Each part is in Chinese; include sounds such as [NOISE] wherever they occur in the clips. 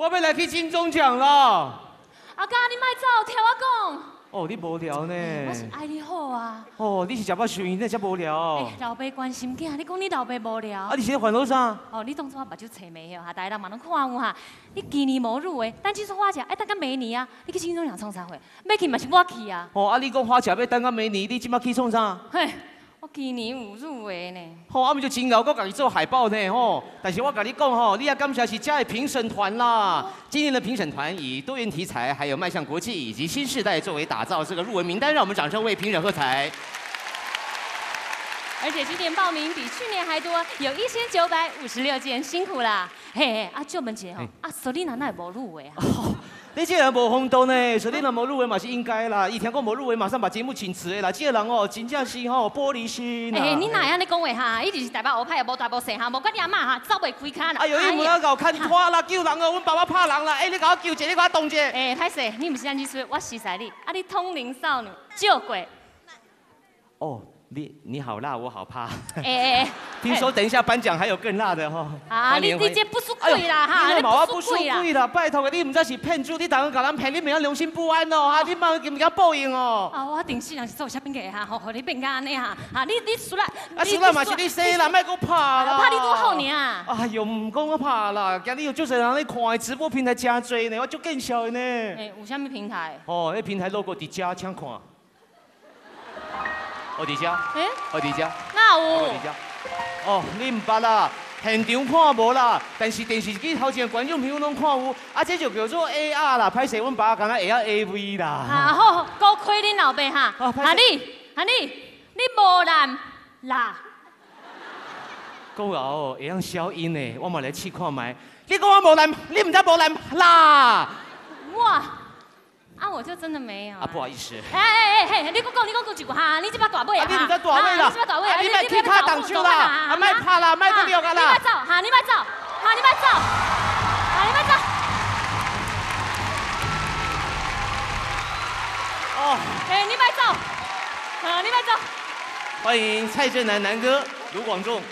我要来去金钟奖了。阿哥，你莫走，听我讲。哦，你无聊呢。我是爱你好啊。哦，你是食饱睡，那才无聊。哎，老爸关心囝，你讲你老爸无聊。啊，你现在烦恼啥？哦，你当初我目睭找没有哈，大家人嘛拢看我哈。你今年无入围，等这次花姐，哎，等到明年啊，你去金钟奖创啥会？要去嘛是我去啊。哦，啊，你讲花姐要等到明年，你即马去创啥？嘿。我今年有入围呢，好，阿咪就真熬，我家己做海报呢，吼。但是我跟你讲吼，你也感谢是这的评审团啦。今年的评审团以多元题材、还有迈向国际以及新时代作为打造这个入围名单，让我们掌声为评审喝彩。而且今年报名比去年还多，有一千九百五十六件，辛苦啦。嘿嘿，阿舅们姐吼，阿索丽娜那也无入围啊。[LAUGHS] 你这人无风度呢，所以你无入围嘛是应该啦。以前讲无入围，马上把节目请辞的啦。这人哦，真正是吼玻璃心。哎，你哪样你讲话哈？伊就是台北乌派也无大无小哈，无管你阿妈哈，走袂开卡啦。哎呦，伊唔要搞看拖啦，救人哦，阮爸爸怕人啦。哎，你搞我救者，你搞我动者。哎，歹势，你唔是安尼说，我是赛你，啊，你通灵少女救鬼。哦。你你好辣，我好怕。哎 [LAUGHS] 哎哎，[LAUGHS] 听说等一下颁奖还有更辣的哈。啊，你你这不输贵啦哈，你不输贵啦，拜托你唔知是骗子，你当个搞人骗，你唔要良心不安哦啊，你莫唔要报应哦。啊，我定时人是做啥物嘅哈，好，你变安尼哈，啊，你你输啦。啊，输啦嘛是你死啦，莫给我怕啦。怕你多好呢啊。哎呦，唔讲我怕啦，今日有就是人咧看直播平台真多呢，我就更笑呢。哎，有啥物平台？哦，那平台 logo 伫遮，请看。我伫遮，哎，我伫遮，那有？我伫遮。哦，你唔捌啦，现场看无啦，但是电视机头前观众朋友拢看有，啊，这就叫做 AR 啦，拍摄阮爸敢若会晓 AV 啦。啊好，多亏恁老爸哈。啊你，啊你，你无难啦。够哦，会用消音的，我嘛来试看卖。你讲我无难，你唔知无难啦。哇。啊，我就真的没有。啊，不好意思。哎哎哎，你讲讲，你讲讲一句哈，你这把大尾啊！你唔在大尾啦，你这把大尾啊！你别去拍挡球啦，啊，卖拍啦，卖得了噶啦。你别走，哈，你别走，哈，你别走，哈，你别走。哦，哎，你别走，啊，你别走。欢迎蔡振南南哥，卢广仲。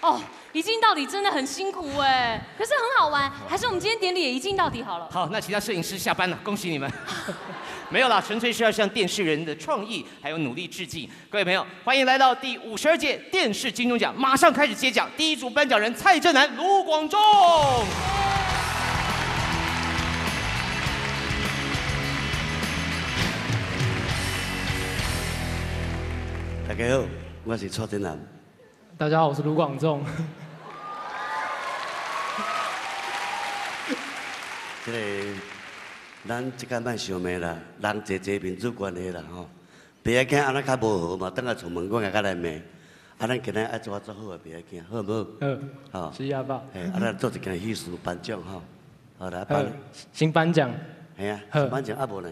哦。一镜到底真的很辛苦哎，可是很好玩，还是我们今天典礼也一镜到底好了。好，那其他摄影师下班了，恭喜你们。[LAUGHS] 没有啦，纯粹是要向电视人的创意还有努力致敬。各位朋友，欢迎来到第五十二届电视金钟奖，马上开始揭奖。第一组颁奖人蔡振南、卢广仲。大家好，我是蔡振南。大家好，我是卢广仲。这个，咱即间卖想咩啦？人济济民主关系啦吼，别个囝安尼较无好嘛，等下出门我也较来骂。啊，咱今日爱做做好啊，别个囝好无？嗯，好。是阿爸。嘿，啊，咱做一件喜事颁奖吼，好来颁。新颁奖。系啊，新颁奖啊无呢。